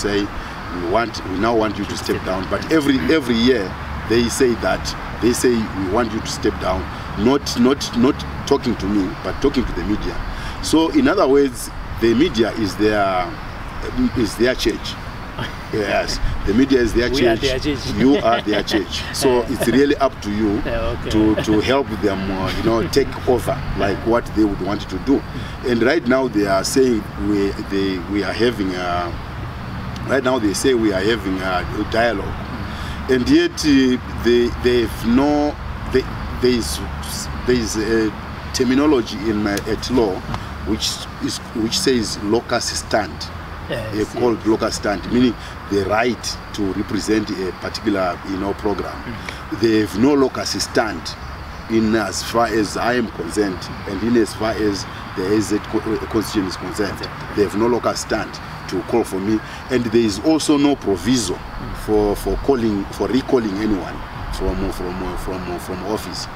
say we want we now want you to step down. But every every year they say that they say we want you to step down. Not not not talking to me but talking to the media. So in other words the media is their is their church. Yes. The media is their We are their church. you are their church. So it's really up to you okay. to to help them uh, you know take over like what they would want to do. And right now they are saying we they we are having a right now they say we are having a, a dialogue. And yet uh, they they've no they, there is there is a terminology in uh, at law which is which says locus stand. Yes, uh, yes. called locus stand meaning the right to represent a particular you know program. They have no locus stand in as far as I am concerned and in as far as the AZ uh, constitution is concerned they have no locus stand to call for me. And there is also no proviso for for calling for recalling anyone from from from from office.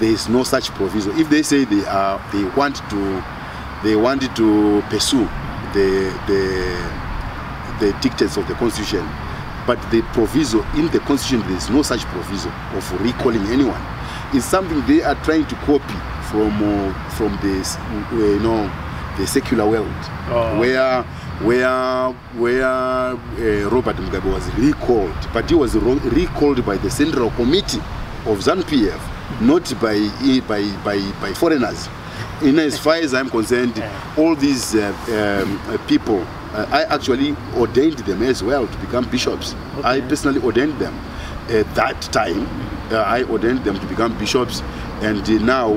There is no such proviso. If they say they are they want to they wanted to pursue the the the dictates of the constitution but the proviso in the constitution there is no such proviso of recalling anyone it's something they are trying to copy from uh, from this uh, you know the secular world Oh. where where where uh, Robert Mugabe was recalled but he was recalled by the central committee of ZANU-PF not by by by by foreigners in as far as I'm concerned, all these uh, um, people, uh, I actually ordained them as well to become bishops. I personally ordained them. At that time, uh, I ordained them to become bishops, and uh, now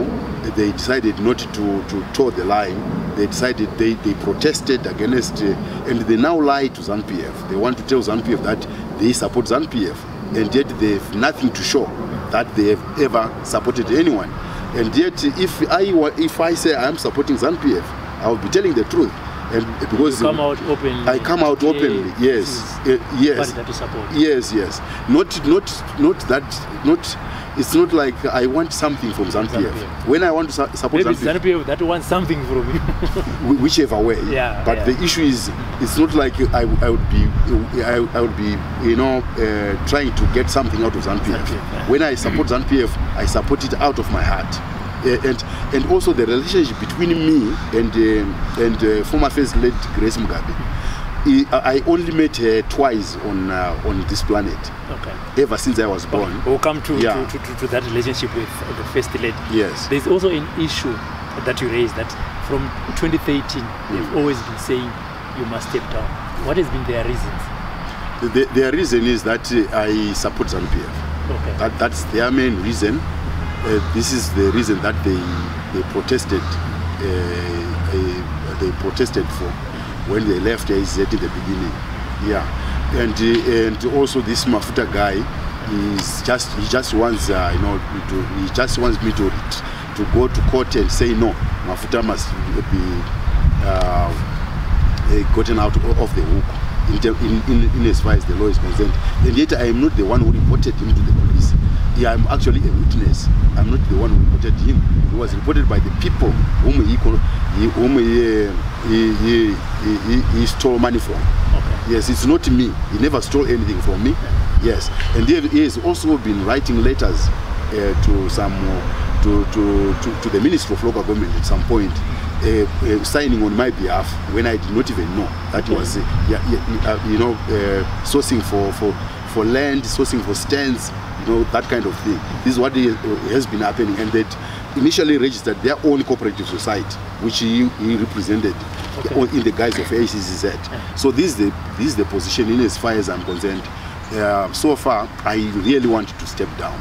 they decided not to, to toe the line. They decided they, they protested against, uh, and they now lie to ZANU-PF. They want to tell ZANU-PF that they support ZANU-PF, and yet they have nothing to show that they have ever supported anyone. And yet, if I if I say I am supporting ZANU-PF, I will be telling the truth. And because come out openly. I come out openly. Yes, yes. uh, yes, support. yes, yes. Not not not that not. It's not like I want something from. ZANU-PF. When I want to su- support Maybe Zambia that wants something from you. whichever way. Yeah, But yeah. the issue is, it's not like I, I would be, I, I would be, you know, uh, trying to get something out of. ZANU-PF, yeah. When I support ZANU-PF, I support it out of my heart. Uh, and and also the relationship between me and uh, and uh, former first lady Grace Mugabe. I, I only met her twice on uh, on this planet. okay. Ever since I was born. We'll come to, Yeah. to, to, to that relationship with the first lady. Yes. There's also an issue that you raised that from 2013, Mm. they've always been saying you must step down. What has been their reasons? The, their reason is that I support ZANU-PF. Okay. That, that's their main reason. Uh, this is the reason that they they protested. Uh, they protested for when they left AZ in the beginning. Yeah, and and also this Mafuta guy is just he just wants uh, you know to, he just wants me to to go to court and say no, Mafuta must be. Uh, gotten out of the hook in, in, in as far as the law is concerned. And yet I am not the one who reported him to the police. Yeah, I'm actually a witness. I'm not the one who reported him. He was reported by the people whom he, he, whom he, he, he, he, he, stole money from. Okay. Yes, it's not me. He never stole anything from me. Yes, and he, has also been writing letters uh, to some uh, to, to, to, to the Ministry of Local Government at some point, uh, uh, signing on my behalf when I did not even know that he was, uh, yeah, yeah, uh, you know, uh, sourcing for, for, for land, sourcing for stands, know, that kind of thing. This is what uh, has been happening, and that initially registered their own cooperative society, which he, he represented Okay. in the guise of ACCZ. So this is the this is the position in as far as I'm concerned. Uh, so far, I really want to step down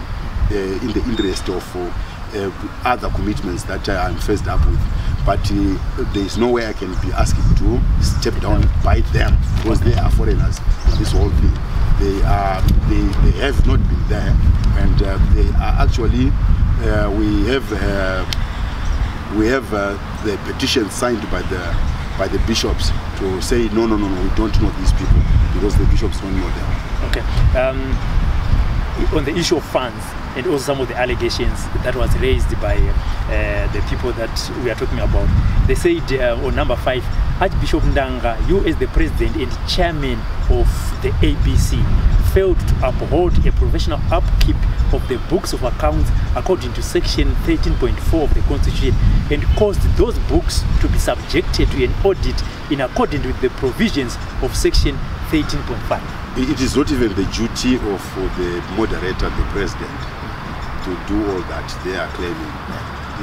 uh, in the interest of uh, uh, other commitments that I'm faced up with. But uh, there is no way I can be asked to step down by them because they are foreigners in this whole thing. They are they, they have not been there, and uh, they are actually uh, we have. Uh, we have the petition signed by the by the bishops to say no no no no we don't know these people because the bishops don't know them Okay. Um, on the issue of funds and also some of the allegations that was raised by uh, the people that we are talking about. They said uh, on number five, Archbishop Ndanga, you as the president and chairman of the ABC, failed to uphold a professional upkeep of the books of accounts according to section 13.4 of the constitution and caused those books to be subjected to an audit in accordance with the provisions of section 13.5. It is not even the duty of the moderator, the president, to do all that they are claiming.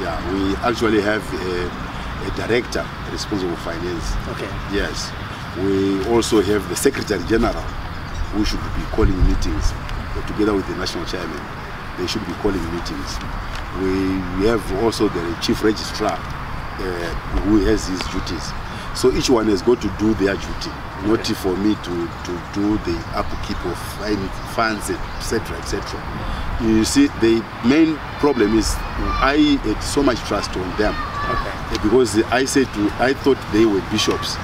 Yeah, we actually have a, a director responsible for finance. Okay. Yes. We also have the secretary general who should be calling meetings together with the national chairman. They should be calling meetings. We, we have also the chief registrar uh, who has his duties. So each one has got to do their duty, not Okay. for me to, to do the upkeep of funds, etc., etc. You see, the main problem is I had so much trust on them Okay. because I said to, I thought they were bishops,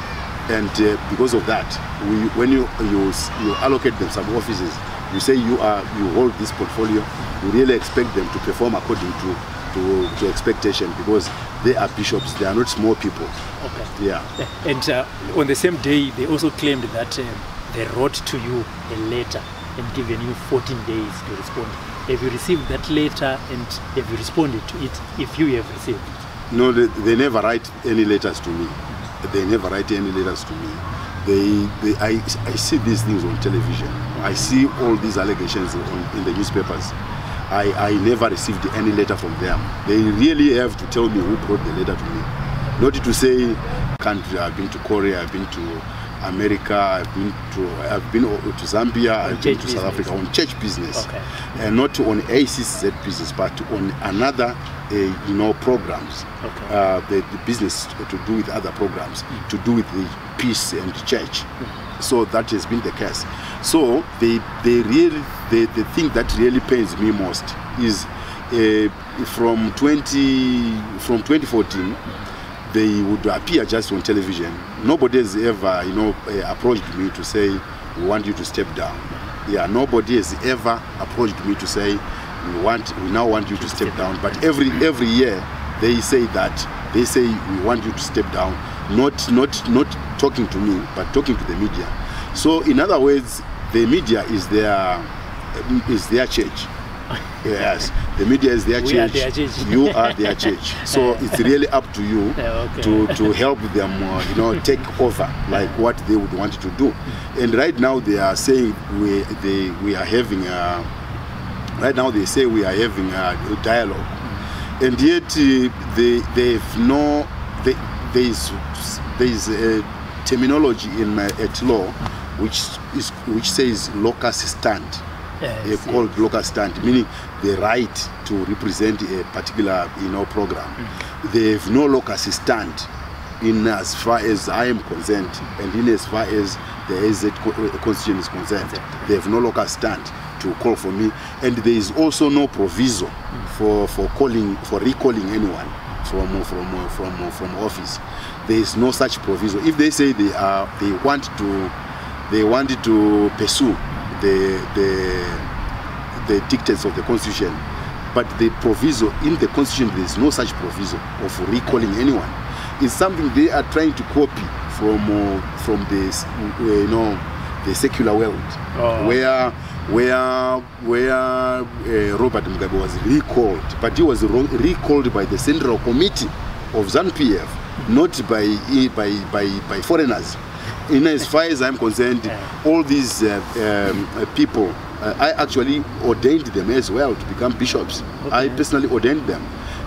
and uh, because of that, we, when you, you you allocate them some offices, you say you are you hold this portfolio, you really expect them to perform according to to, to expectation because they are bishops, they are not small people. Okay. Yeah. And uh, on the same day, they also claimed that um, they wrote to you a letter and given you 14 days to respond. Have you received that letter and have you responded to it if you have received it? No, they, they never write any letters to me. They never write any letters to me. They, they I, I see these things on television. I see all these allegations on, in the newspapers. I, I never received any letter from them. They really have to tell me who brought the letter to me. Not to say, country, I've been to Korea, I've been to America, I've been to, I've been to Zambia, I've been to South business. Africa on church business, Okay. and not on ACZ business, but on another, uh, you know, programs Okay. uh, the, the business to do with other programs, to do with the peace and the church. So that has been the case. So they, they really, the, the thing that really pains me most is uh, from 20, from 2014, they would appear just on television. Nobody has ever, you know, uh, approached me to say, we want you to step down. Yeah, nobody has ever approached me to say, we want, we now want you to step down. But every every year, they say that they say we want you to step down. Not not not talking to me, but talking to the media. So in other words, the media is their is their church. Yes, the media is their church. their church. You are their church. So it's really up to you okay. to, to help them, uh, you know, take over like what they would want to do. And right now they are saying we they we are having a, right now they say we are having a, dialogue, and yet uh, they they've no they, there is there is a terminology in uh, at law which is which says locus stand. Yes, uh, called locus stand, meaning the right to represent a particular you know program. They have no locus stand in as far as I am concerned, and in as far as the AZ uh, constitution is concerned. They have no locus stand to call for me, and there is also no proviso for for calling for recalling anyone from from from from office. There is no such proviso. If they say they are they want to they wanted to pursue the the the dictates of the constitution but the proviso in the constitution there is no such proviso of recalling anyone it's something they are trying to copy from uh, from this uh, you know the secular world Oh. where where where uh, Robert Mugabe was recalled but he was recalled by the central committee of ZANU-PF not by by by by foreigners in as far as I'm concerned, all these uh, um, uh, people, uh, I actually ordained them as well to become bishops. I personally ordained them.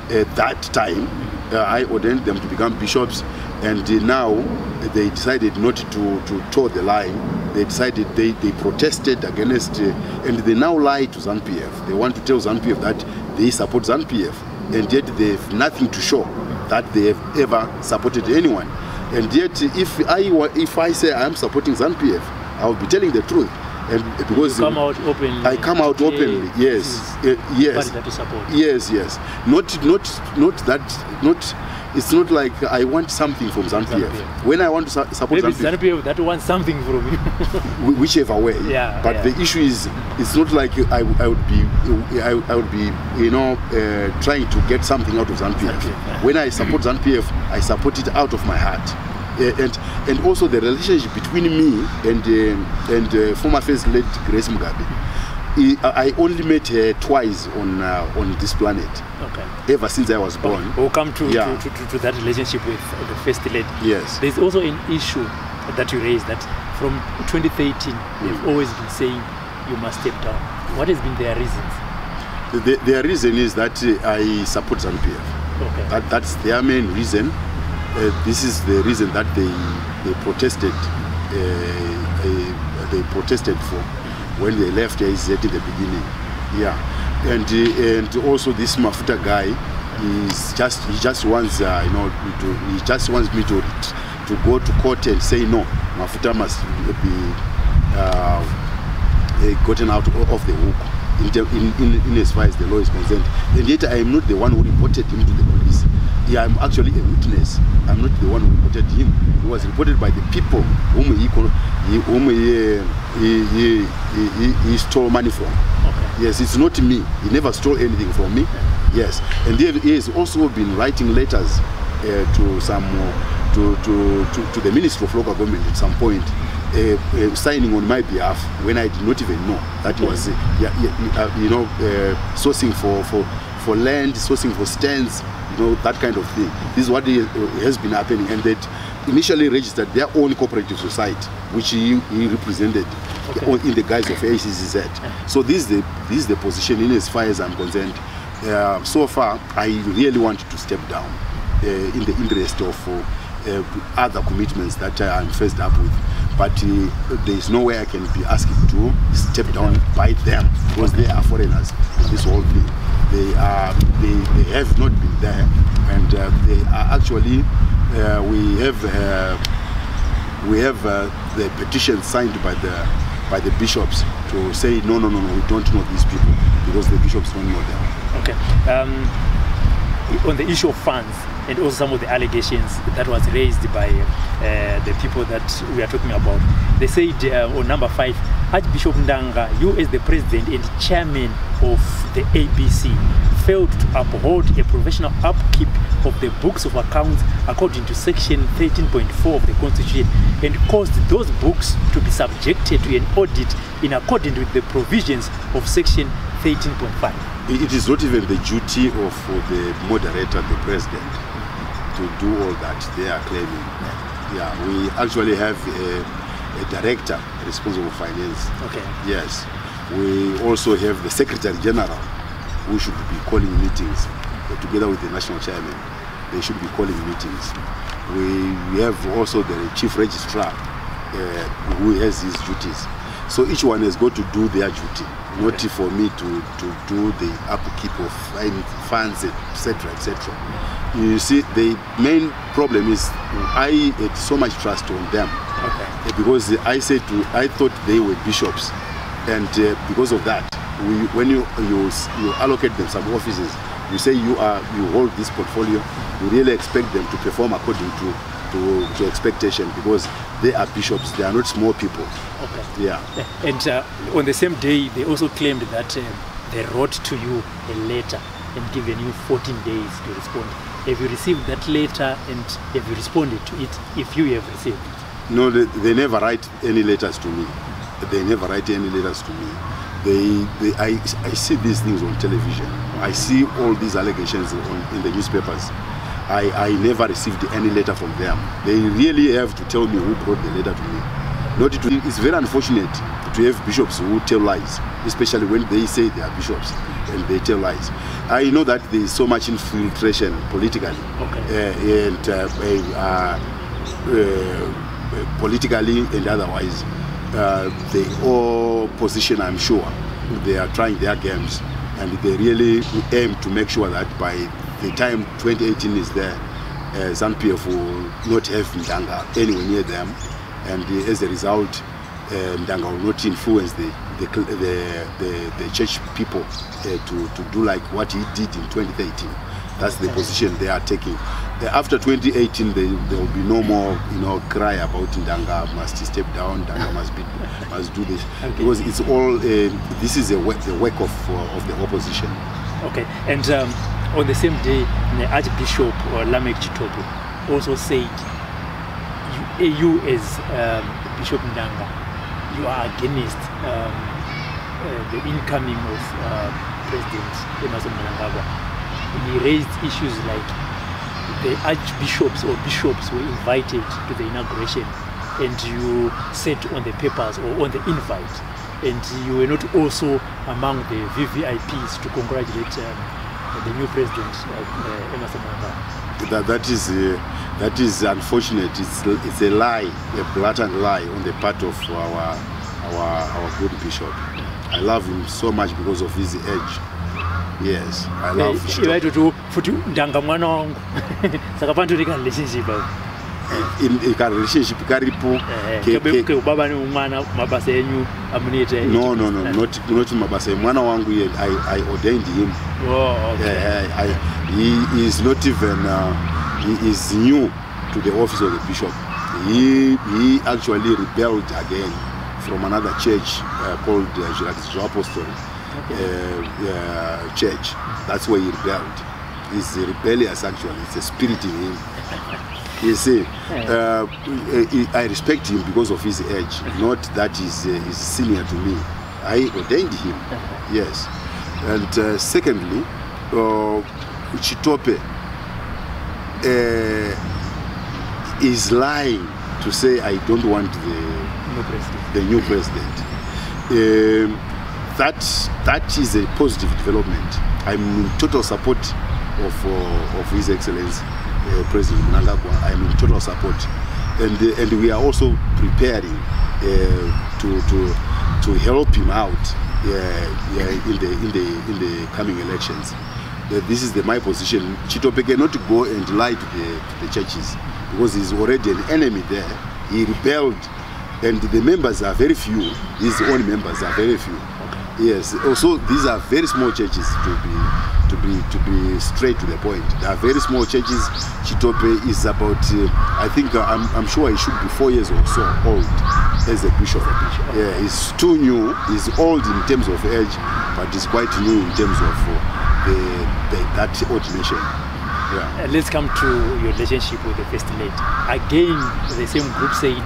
At that time, uh, I ordained them to become bishops, and now they decided not to, to toe the line. They decided they, they protested against, uh, and they now lie to ZANU-PF. They want to tell ZANU-PF that they support ZANU-PF, and yet they have nothing to show that they have ever supported anyone. And yet, if I if I say I am supporting ZANU-PF, I will be telling the truth. And because You come out openly. I come out openly. Yes, uh, yes, support. yes, yes. Not, not, not that. Not. It's not like I want something from ZANU PF. When I want to su- support Maybe that wants something from you. whichever way. Yeah, But yeah. the issue is, it's not like I, I would be, I, I would be, you know, uh, trying to get something out of ZANU PF. Yeah. When I support ZANU I support it out of my heart. Uh, and and also the relationship between me and uh, and uh, former first lady Grace Mugabe. I, only met her twice on uh, on this planet okay. ever since I was born. We'll come to, Yeah. to, to, to, that relationship with the first lady. Yes. There's also an issue that you raised that from 2013, Mm. they've always been saying you must step down. What has been their reasons? The, the reason is that I support ZANU PF. Okay. That, that's their main reason. Uh, this is the reason that they they protested. Uh, uh, they protested for when they left AZ in the beginning. Yeah, and uh, and also this Mafuta guy is just he just wants you know to, he just wants me to to go to court and say no. Mafuta must be gotten out of the hook in, in, in, in as far as the law is concerned. And yet I am not the one who reported him to the police. Yeah, I'm actually a witness. I'm not the one who reported him. He was reported by the people whom he, he, whom he, he, he, he, he, stole money from. Okay. Yes, it's not me. He never stole anything from me. Yes, and he, he has also been writing letters uh, to some uh, to, to, to, to the Ministry of Local Government at some point, uh, uh, signing on my behalf when I did not even know that he was, uh, yeah, yeah, uh, you know, uh, sourcing for, for, for land, sourcing for stands, you know, that kind of thing. This is what uh, has been happening, and that initially registered their own cooperative society, which he, he represented Okay. in the guise of ACCZ. So this is the this is the position in as far as I'm concerned. Uh, so far, I really want to step down uh, in the interest of uh, uh, other commitments that I'm faced up with. But uh, there is no way I can be asked to step down by them because they are foreigners in this whole thing. They are they, they have not been there, and uh, they are actually uh, we have. Uh, we have the petition signed by the by the bishops to say no no no no we don't know these people because the bishops don't know them Okay. Um, on the issue of funds and also some of the allegations that was raised by uh, the people that we are talking about, they said uh, on number five, Archbishop Ndanga, you as the president and chairman of the ABC, failed to uphold a professional upkeep of the books of accounts according to section 13.4 of the constitution and caused those books to be subjected to an audit in accordance with the provisions of section 13.5 it is not even the duty of the moderator the president to do all that they are claiming. Yeah. We actually have a, a director responsible for finance. Okay. Yes. We also have the secretary general who should be calling meetings. Together with the national chairman they should be calling meetings. We, we have also the chief registrar uh, who has his duties so each one has got to do their duty not Okay. for me to, to do the upkeep of funds etc etc you see the main problem is i had so much trust on them. Okay. Because I said to I thought they were bishops, and uh, because of that, we, when you you you allocate them some offices, you say you are you hold this portfolio, you really expect them to perform according to to, to expectation because they are bishops, they are not small people. Yeah. And uh, on the same day, they also claimed that uh, they wrote to you a letter and given you 14 days to respond. Have you received that letter and have you responded to it if you have received it? No, they, they never write any letters to me. They never write any letters to me. They, they I, I see these things on television. I see all these allegations on, in the newspapers. I, I never received any letter from them. They really have to tell me who brought the letter to me. Not to, it's very unfortunate to have bishops who tell lies, especially when they say they are bishops and they tell lies. I know that there is so much infiltration politically Okay. uh, and uh, uh, uh, politically and otherwise. Uh, all position, I'm sure, they are trying their games and they really aim to make sure that by the time 2018 is there, uh, ZANU-PF will not have Ndanga anywhere near them. And uh, as a result, uh, Ndanga will not influence the the the, the, the church people uh, to, to do like what he did in 2013. That's the position they are taking. Uh, after 2018, they, there will be no more, you know, cry about Ndanga must step down, Ndanga must be, must do this, Okay. because it's all. Uh, this is a work, the work of uh, of the opposition. Okay, and um, on the same day, the Archbishop or Lamek also said, you, as um, Bishop Ndanga, you are against um, uh, the incoming of uh, President Emmerson Mnangagwa. He raised issues like the archbishops or bishops were invited to the inauguration and you sat on the papers or on the invite and you were not also among the VVIPs to congratulate um, the new president uh, Emmerson Mnangagwa. That that is uh, that is unfortunate. It's it's a lie, a blatant lie on the part of our our our good bishop. I love him so much because of his age. Yes, I love. Eh, ivaito futi ndanga mwana wangu saka panotonika relationship relationship karipo Eh, ke- kebe- ke- ke ubaba nemwana mabasa enyu amunoita no no no not not mabasa mwana wangu ye- I, I ordained him. Oh, okay. yeah, I, he is not even uh, he is new to the office of the bishop. He he actually rebelled again from another church uh, called uh, Jacques Apostolic uh, uh, church. That's where he rebelled. He's rebellious actually. It's a spirit in him you see uh, I respect him because of his age not that he's, uh, he's senior to me I ordained him yes and uh, secondly uh, Chitope uh, is lying to say I don't want the No president. the new president. Um, that that is a positive development. I'm in total support of uh, of His Excellency uh, President Mnangagwa. I'm in total support, and uh, and we are also preparing uh, to to to help him out uh, in the in the in the coming elections. Uh, this is the my position. Chitope cannot go and lie to the, to the churches because he's already an enemy there. He rebelled and the members are very few. His own members are very few. Yes. Also, these are very small churches to be to be to be straight to the point. They are very small churches. Chitope is about. Uh, I think uh, I'm, I'm sure he should be four years or so old as a bishop. Yeah, he's too new. He's old in terms of age, but he's quite new in terms of uh, the, the that ordination. Yeah. Uh, let's come to your relationship with the First Lady. Again, the same group said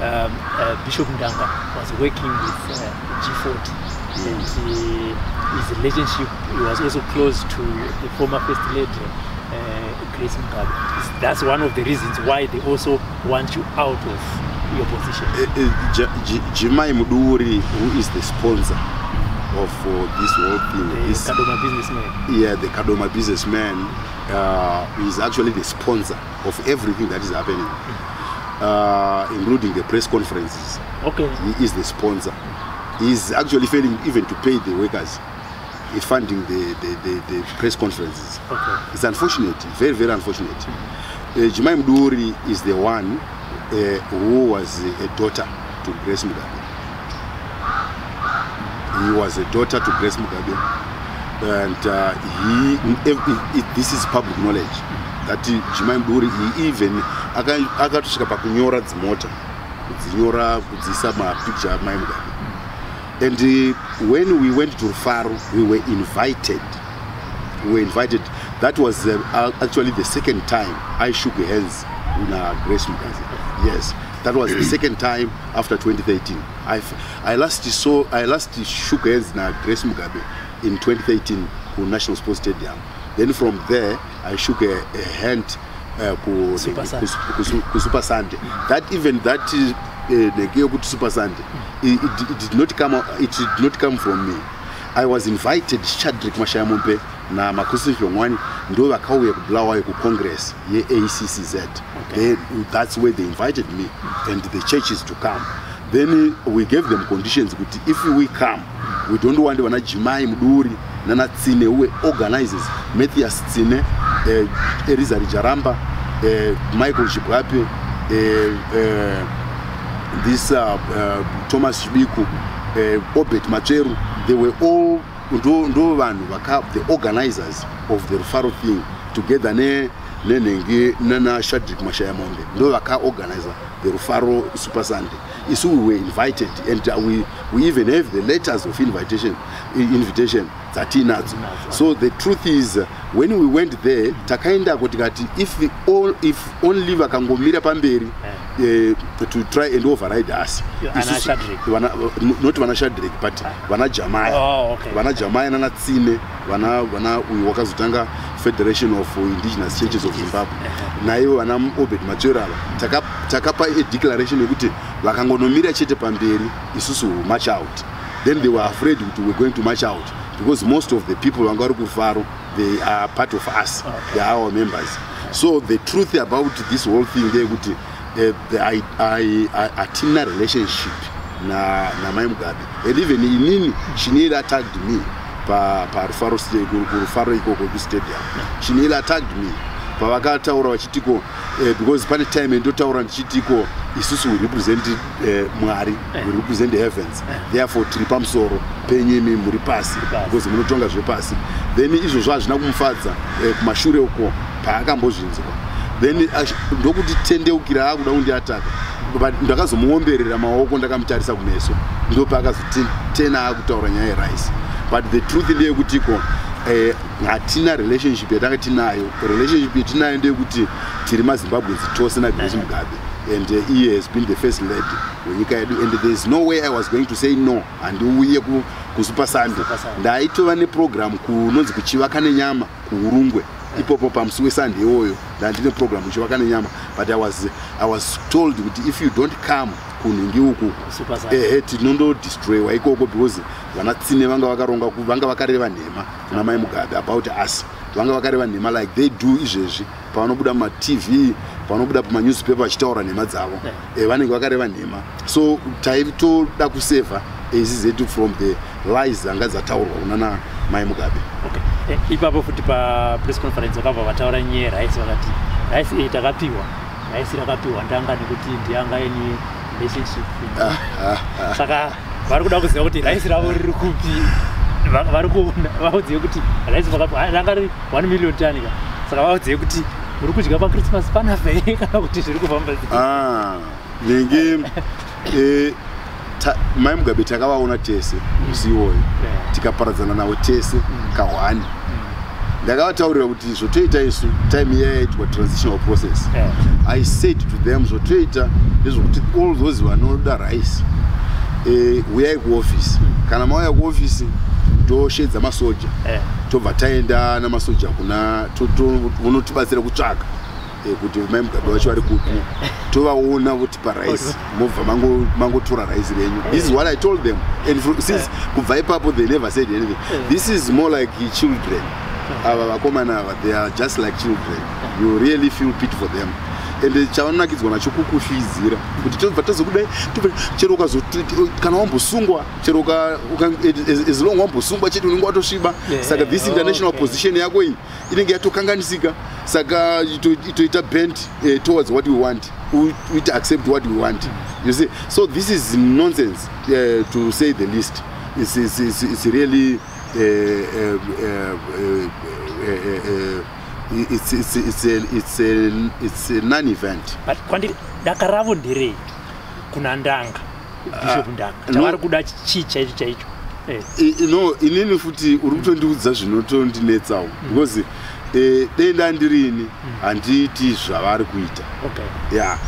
um, uh, Bishop Ndanga was working with uh, G40 and he, his relationship he was also close to the former First Lady, uh, Grace Mugabe. That's one of the reasons why they also want you out of your position. Uh, uh, J- J- Jimai Muduri, who is the sponsor of uh, this whole thing, The is Kadoma businessman. yeah, the Kadoma businessman uh, is actually the sponsor of everything that is happening, Mm. uh, including the press conferences. Okay. He is the sponsor. He is actually failing even to pay the workers. He's funding the, the, the, the press conferences. Okay. It's unfortunate, very, very unfortunate. Uh, Jemai Mduri is the one uh, who was a daughter to Grace Mugabe. He was a daughter to Grace Mugabe. And uh, he, it, it, this is public knowledge that Jemai Mduri, he even aka- akatosvika pakunyora dzimota kudzinyora kudziisa mapicture amai mugabe and uh, when we went to Rufaro, we were invited we were invited. That was uh, actually the second time I shook hands with uh, Grace Mugabe. Yes, that was the second time after 2013. I, I last saw I last shook hands with uh, Grace Mugabe in 2013 ku National Sports Stadium. Then from there I shook a, a hand uh, ku Super Sunday. That even that uh, the Geogut Super Sunday, it, did not come it did not come from me. I was invited Chadrick Mashayamumpe na Makusi Hlongwani ndo vakauya kubulawayo ku congress ye-ACCZ Okay. then that's where they invited me and the churches to come then we gave them conditions kuti if we come we don't want vana jimai muduri nana tsine who organizes matthias tsine uh, elizari jaramba uh, michael chibwape uh, uh, this uh, uh, thomas chibiku uh, obert matsveru they were all ndo vanhu the organizers of the rufaro thing together ne nenhenge nanashadrik mashayamombe ndo vakaorganiza the rufaro super sunday. Isu we were invited and uh, we, we even have the letters of invitation invitation dzatiinadzo so the truth is uh, when we went there takaendako tikati if, all, if only vakangomira pamberi uh, to try and override us. Vana, not vana shadrik but vana jamaya Oh, okay. vana jamaya nana tsine vana vana uyu wakazotanga federation of indigenous churches of zimbabwe. Naivo vana obert matsvero ava taka- takapa declaration yekuti vakangonomira chete pamberi isusu march out. Then they were afraid kuti we're going to march out because most of the people vanga vari kufaro they are part of us. They are our members. So the truth about this whole thing ndeyekuti uh, the- I- I- I- hatina relationship na namai mugabe and even inini she nearly attacked me pa- parufaro kurufaro ikoko kustadium she nearly attacked me pavakataura vachitiko eh, because pane time endotaura ndichitiko isusu we represent eh, mwari we represent heavens. Therefore tiri pamusoro. Penyimi muri pasi pasi. because munotonga zvepasi then izvozvo hazvina kumufadza eh, kumashure uko paakambozvinzwa then ash- ndokuti tendeukira akuda kundiataka. Ndakazomuomberera maoko ndakamutarisa kumeso. Ndo paakazotena akutaura nyaya yerice but the truth ndeyekutiko eh, hatina relationship yatanga tinayo. Relationship yatinayo ndeyekuti tiri mazimbabwens tose nagrace mugabe. And uh, he has been the first lady wenyika yedu. And there is no way i was going to say no. Handiuye ku- kusuper sunday Super Sunday. ndaitova neprogram kunonzi kuchivaka nenyama kuurungwe ipopo pamusi wesunday iwoyo. Ndandine program kuchivaka nenyama but I was, i was told kuti if you don't come kunhingi uku ehe tinondodestroywa ikoko because vana tsine vanga vakaronga vanga vakareva nhema kuna mai mugabe about us. Vanga vakareva nhema like they do izvezvi. Pavanobuda mumatv pavanobuda pamanewspaper vachitaura nhema dzavo. Eh, vanenge vakareva nhema. So taitoda kusevha ezi zetu from the lies dzanga dzataurwa kunana mai mugabe. Okay. Eh, ipapo futi papress conference vakabva vataura nyaya yerice vakati rice iyi takapiwa rice rakapiwa ndanga nekuti ndianga ini relationship saka vari kuda kuziva kuti rice ravo riri kupi? Va- vari kuona vaudzive kuti rice vakapiwa ranga riri 1 million tanika saka vaudzive kuti muri kudya pachristmas panafe kana kuti zviri kufamba? Ah, nenge mai mugabe takavaona tese musi iwoyo Yeah. tikaparadzana navo tese kahwani ndakavataurira kuti zvotoita isu time iya yaitwa transitional process Yeah. i said to them zvotoita ndezvokuti all those vanoda rice eh, uyai kuofisi kana mauya kuofisi toshedza masoja Eh, tobva taenda namasoja kuna unotibatsira kutsvaga eh, kuti mai mugabe vacho vari kupi tovaona votipa paraisi mobva mangotora raisi renyu. This is what i told them. And since kubva ipapo they never said anything. This is more like children. Ava vakomana ava they are just like children. You really feel pity for them ende chavanonakidzwa nacho kukuhlizira kuti tobva tazokudai chero kana wambosungwa chero as- long wambosungwa chete unenge watosviba. Saka this international position yako iyi inenge yatokanganisika. Saka ito- itoita bent uh, towards what we want. We accept what we want. You see? So this is nonsense uh, to say the least. It's, it's, it's, it's really uh, uh, uh, uh, uh, uh, it's, it's, it's, a, it's, a, it's a non-event. But kwandiri daka ravo nderei kuna ndanga bishop ndanga. No. chavari kuda chii chaicho chaicho. Eh, no inini futi uri kutondiudza zvinotondinetsawo. Because eh, denda ndirini handiiti zvavari kuita. Okay. Ya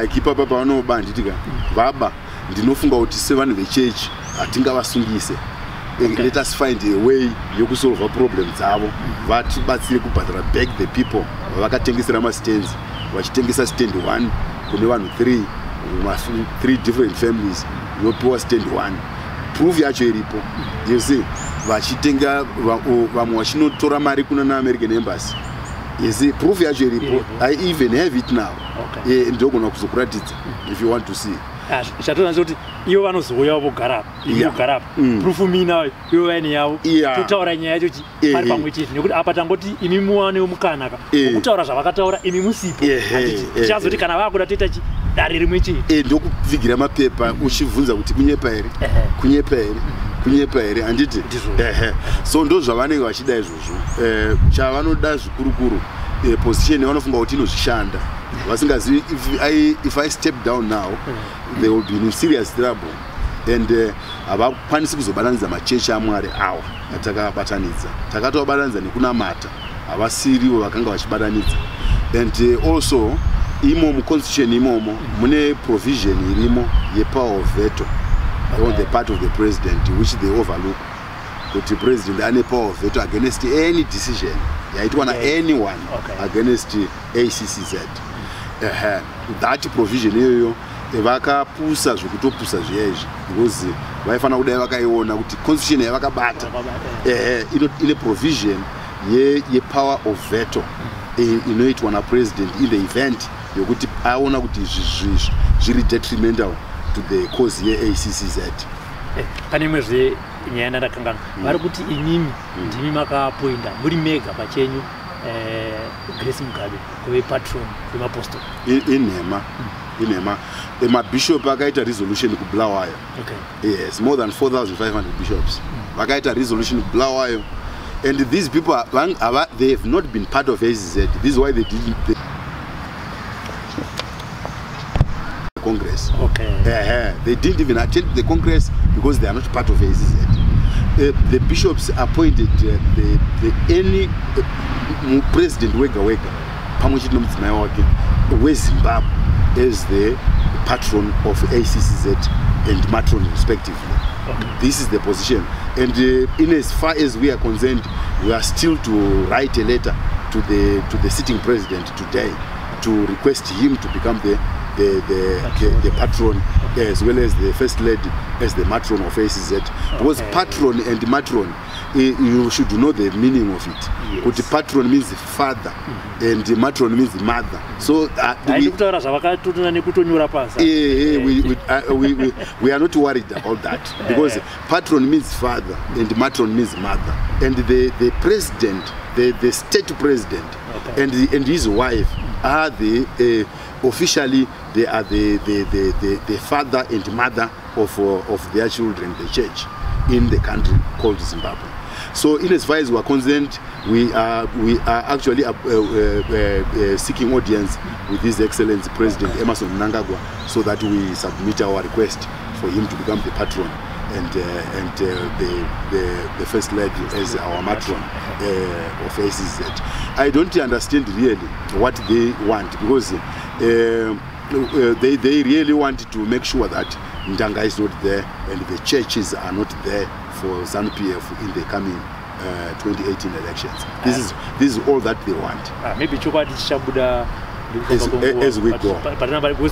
like ipapa pavanoba handitika baba ndinofunga kuti sevanhu vechechi hatingavasungise Eh, Okay. let us find a way yokusolva problem dzavo vatibatsire kubhadhara back the people vakatengesera mastands vachitengesa stand 1 kune vanhu 3 ma- three different families yopiwa stand 1 proof yacho iripo. You see vachitenga va- o- vamwe vachinotora mari kuna naamerican embassy. You see proof yacho iripo. I even have it now. Eh, ndogona kuzokuratidza if you want to see chatoona kuti ivo vanozouya vogara apa imi Yeah. mogara apa. Mm. prufu mina ivo vaine yavo. Totaura nyaya yacho Eh, pari eh. pamwe chete nekuti apa tangoti imi muwanewo mukanaka Eh. wokutaura zvavakataura imi musipo. Eh, eh, tichazoti eh. kana vakuda toita chi dare rimwe chete. E ndokupfigira mapepa uchibvunza kuti kunyepa here? Kunyepa here? Kunyepa here? Handiti? Ehe. So ndo zvavanenge vachida izvozvo. Eh, chavanoda zvikurukuru eh, position yavanofunga kuti inozvishanda. Vasingazivi if I- if i step down now they will be in serious trouble and havakwanisi kuzobatanidza machechi amwari awa atakabatanidza takatovabatanidza nekunamata havasirivo vakanga vachibatanidza and eh, also imomo constitution imomo mune provision irimo yepower of veto on the part of the president which they overlook kuti president ane power of veto against any decision yaitwa Okay. naanyone Okay. against accz Ehe. that provision iyoyo vakapusa zvekutopusa zviya izvi because vaifanira kudai vakaiona kuti constitution yavakabata. Ehe ine provision ye- yepower of veto inoitwa napresident in the event yokuti aona kuti izvi zvi- zviri detrimental to the cause yeaccz pane imwezve nyaya yandakangana vari kuti imimi ndimi makapoinda muri mega pachenyu eh, grace mugabe kuve patron wemapostol I- inhema inhema Eh, mabhishop akaita resolution kubulawayo. Okay. yes more than 4500 bishops. Vakaita resolution kubulawayo. And these people are- are, they have not been part of azz this is why they didn't they, congress. Okay. uh, they didn't even attend the congress because they are not part of azz uh, the bishops appointed uh, the, the any uh, mu- president wega wega pamwe chete nomudzimai wake wezimbabwe as the patron of accz and matron respectively Okay. this is the position and uh, in as far as we are concerned we are still to write a letter to the to the sitting president today to request him to become the the the, Patron. the, the patron. as well as the first lady as the matron of ACZ because Okay. patron and matron eh, you should know the meaning of it. Yes. kuti patron means father and matron means mother. So uh, kutaura zvavakatotona nekutonyora pasi. Eh, eh, we, uh, are not worried about that. Because patron means father and matron means mother. And the, the president the, the state president Okay. and, the, and his wife are the uh, officially they are the, the, the, the, the father and mother of, uh, of their children the church in the country called zimbabwe so in as far as we are concerned we are we are actually uh, uh, uh, uh, seeking audience with his excellency president emmerson mnangagwa so that we submit our request for him to become the patron and uh, and uh, the, the the first lady as our matron of ACZ. I don't understand really what they want because uh, uh, they they really want to make sure that Ndanga is not there and the churches are not there for ZANU PF in the coming uh, 2018 elections. This is this is all that they want. Ah, maybe chokwadi chichabuda As- as we go.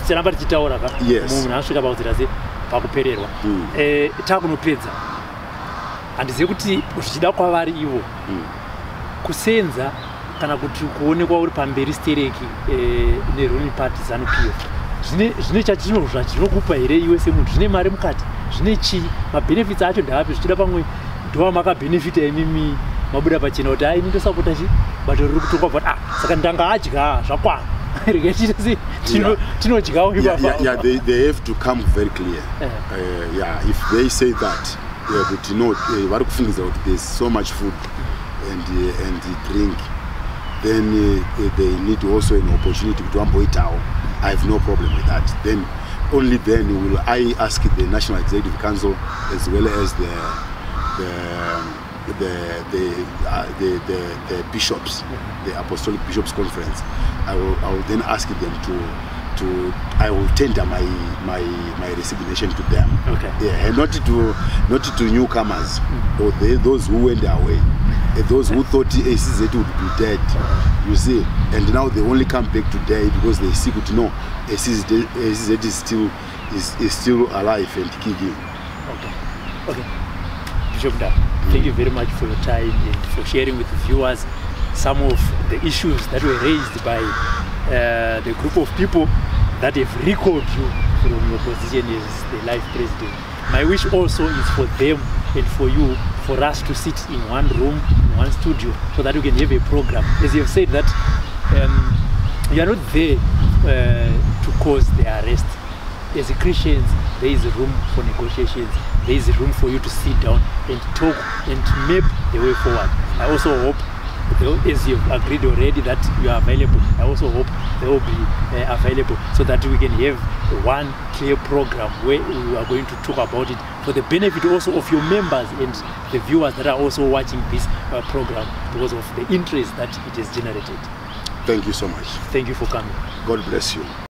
tiramba tichitaura ka Yes. munhu asvika pakudzira se pakupererwa Mm. Eh, takunopedza handizivi kuti zvichida kwavari ivo Mm. kusenza kana kuti kuonekwa uri pamberi stereki eh, neruling party zanu pf zvine chachino zvachinokupa here iwe semunhu zvine mari mukati? Zvine chii mabenefits acho ndaapi? Zvichida pamwe ndova makabhenefita imimi mabuda pachena kuti ai nindosapota chi? Bato riri kutongwa but ah saka ndanga adya zvakwana. Tinodyawo they, have to come very clear. Yeah. Uh, yeah, if they say that, know, uh, vari kufungidzira kuti there's so much food and uh, and drink, then uh, they need also an opportunity to amboitawo. I have no problem with that. Then only then will I ask the National Executive Council as well as the the the the, uh, the, the, the bishops, the Apostolic Bishops Conference. I will, I will then ask them to to I will tender my my my resignation to them. Okay. Yeah, and not to not to newcomers or they, those who went away, those who thought ACZ would be dead. You see, and now they only come back today because they see good no ACZ, ACZ is still is, is still alive and kicking. Okay. Okay. Bishop Da, thank you very much for your time and for sharing with the viewers some of the issues that were raised by uh, the group of people that have recalled you from your position as the life president. My wish also is for them and for you, for us to sit in one room, in one studio, so that we can have a program. As you have said that um, you are not there uh, to cause the arrest. As Christians, there is room for negotiations. There is room for you to sit down and talk and map the way forward. I also hope as you've agreed already that you are available, I also hope they will be uh, available so that we can have one clear program where we are going to talk about it for the benefit also of your members and the viewers that are also watching this uh, program because of the interest that it has generated. Thank you so much. Thank you for coming. God bless you.